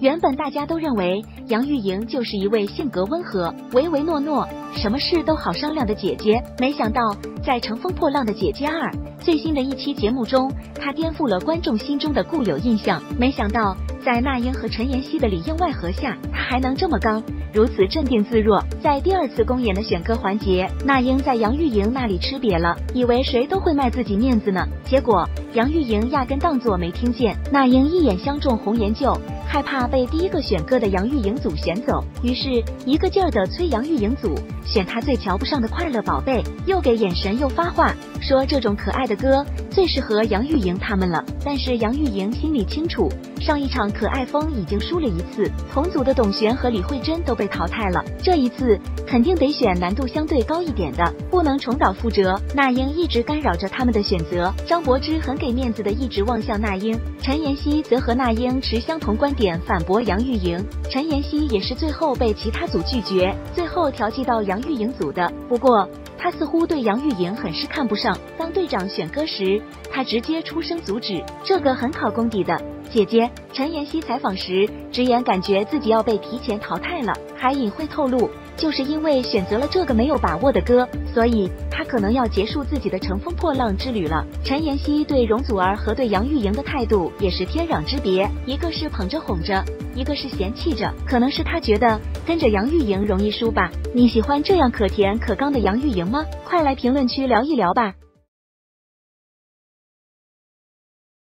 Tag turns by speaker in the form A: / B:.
A: 原本大家都认为杨钰莹就是一位性格温和、唯唯诺诺、什么事都好商量的姐姐，没想到在《乘风破浪的姐姐二》最新的一期节目中，她颠覆了观众心中的固有印象。没想到在那英和陈妍希的里应外合下，她还能这么刚。如此镇定自若，在第二次公演的选歌环节，那英在杨钰莹那里吃瘪了，以为谁都会卖自己面子呢，结果杨钰莹压根当作没听见。那英一眼相中红颜旧，害怕被第一个选歌的杨钰莹组选走，于是一个劲儿的催杨钰莹组选她最瞧不上的快乐宝贝，又给眼神又发话，说这种可爱的歌最适合杨钰莹他们了。但是杨钰莹心里清楚，上一场可爱风已经输了一次，同组的董璇和李慧珍都。被淘汰了，这一次肯定得选难度相对高一点的，不能重蹈覆辙。那英一直干扰着他们的选择，张柏芝很给面子的一直望向那英，陈妍希则和那英持相同观点，反驳杨钰莹。陈妍希也是最后被其他组拒绝，最后调剂到杨钰莹组的。不过他似乎对杨钰莹很是看不上，当队长选歌时，他直接出声阻止，这个很考功底的。姐姐陈妍希采访时直言，感觉自己要被提前淘汰了，还隐晦透露，就是因为选择了这个没有把握的歌，所以可能要结束自己的乘风破浪之旅了。陈妍希对容祖儿和对杨钰莹的态度也是天壤之别，一个是捧着哄着，一个是嫌弃着，可能是她觉得跟着杨钰莹容易输吧。你喜欢这样可甜可刚的杨钰莹吗？快来评论区聊一聊吧。